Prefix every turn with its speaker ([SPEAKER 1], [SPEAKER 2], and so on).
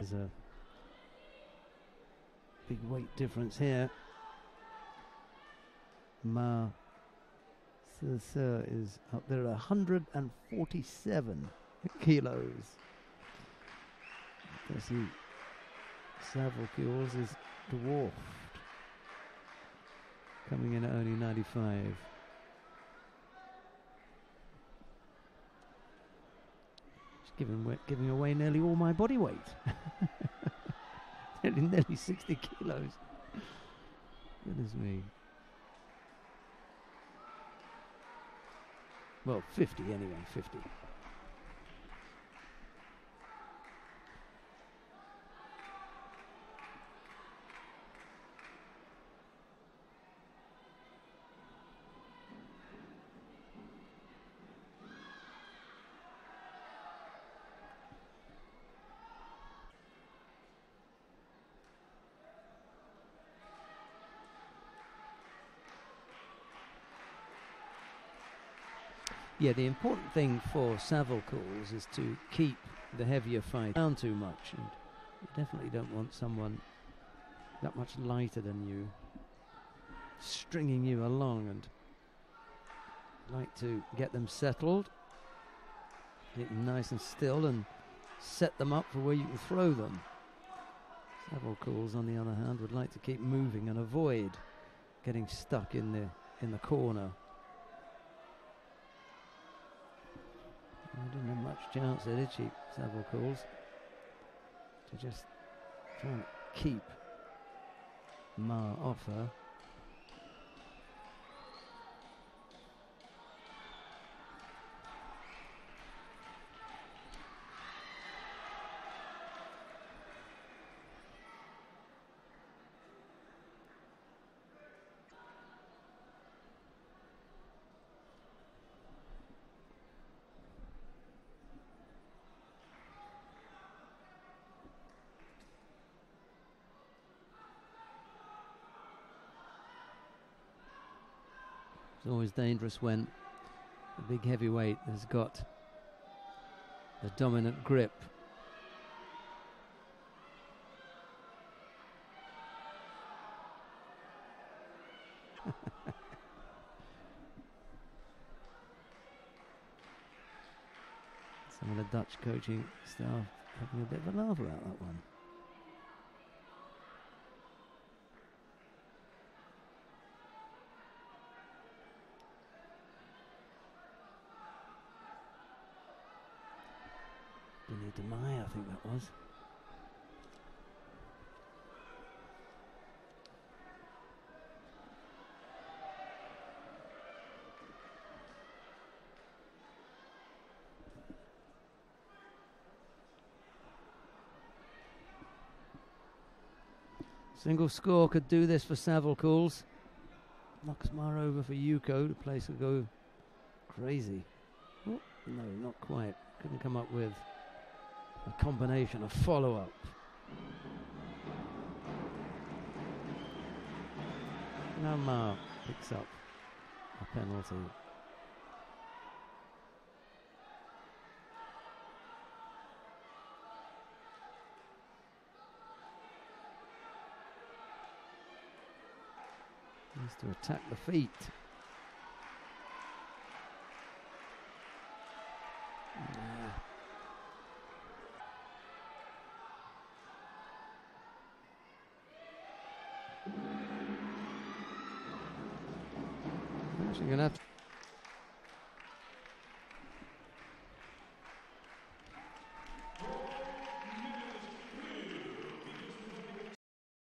[SPEAKER 1] There's a big weight difference here. Ma Sisi is up there at 147 kilos. Tessie Savelkouls is dwarfed, coming in at only 95. Giving, giving away nearly all my body weight. nearly, nearly 60 kilos. Goodness me. Well, 50 anyway, 50. Yeah, the important thing for Savelkouls is to keep the heavier fight down too much. And you definitely don't want someone that much lighter than you stringing you along and like to get them settled, get them nice and still, and set them up for where you can throw them. Savelkouls, on the other hand, would like to keep moving and avoid getting stuck in the in the corner. I didn't have much chance there, did she? Savelkouls to just try and keep Ma off her. It's always dangerous when the big heavyweight has got the dominant grip. Some of the Dutch coaching staff having a bit of a laugh about that one. Denis Demai, I think that was. Single score could do this for Savelkouls. Knocks Ma over for Yuko. The place will go crazy. Oh, no, not quite. Couldn't come up with a combination, a follow up. Now Ma picks up a penalty. Needs to attack the feet. Going to have to